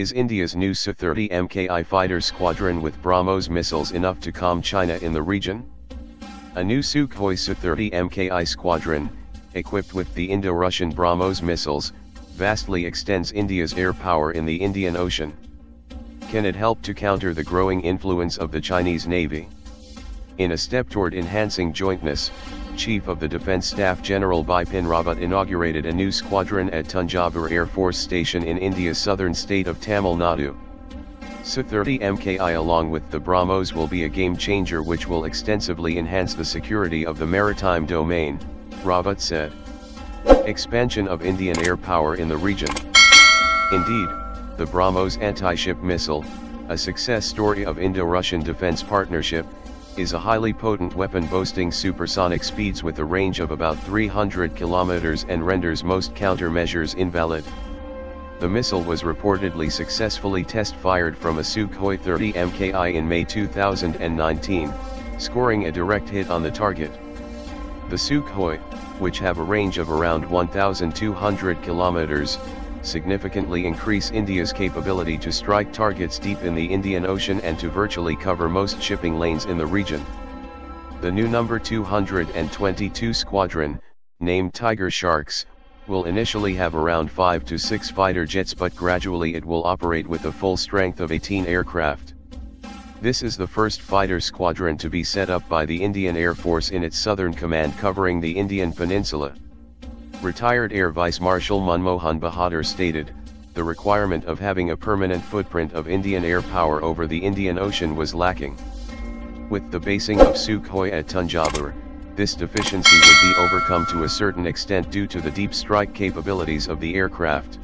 Is India's new Su-30 MKI fighter squadron with BrahMos missiles enough to calm China in the region? A new Sukhoi Su-30 MKI squadron, equipped with the Indo-Russian BrahMos missiles, vastly extends India's air power in the Indian Ocean. Can it help to counter the growing influence of the Chinese Navy? In a step toward enhancing jointness, Chief of the Defense Staff General Bipin Rawat inaugurated a new squadron at Thanjavur Air Force Station in India's southern state of Tamil Nadu. Su-30 MKI along with the BrahMos will be a game changer which will extensively enhance the security of the maritime domain, Rawat said. Expansion of Indian air power in the region. Indeed, the BrahMos anti-ship missile, a success story of Indo-Russian defense partnership, is a highly potent weapon boasting supersonic speeds with a range of about 300 kilometers and renders most countermeasures invalid. The missile was reportedly successfully test-fired from a Sukhoi 30 MKI in May 2019, scoring a direct hit on the target. The Sukhoi, which have a range of around 1,200 kilometers, significantly increase India's capability to strike targets deep in the Indian Ocean and to virtually cover most shipping lanes in the region. The new number 222 squadron, named Tiger Sharks, will initially have around 5 to 6 fighter jets but gradually it will operate with a full strength of 18 aircraft. This is the first fighter squadron to be set up by the Indian Air Force in its southern command covering the Indian Peninsula. Retired Air Vice Marshal Manmohan Bahadur stated, the requirement of having a permanent footprint of Indian air power over the Indian Ocean was lacking. With the basing of Sukhoi at Thanjavur, this deficiency would be overcome to a certain extent due to the deep strike capabilities of the aircraft.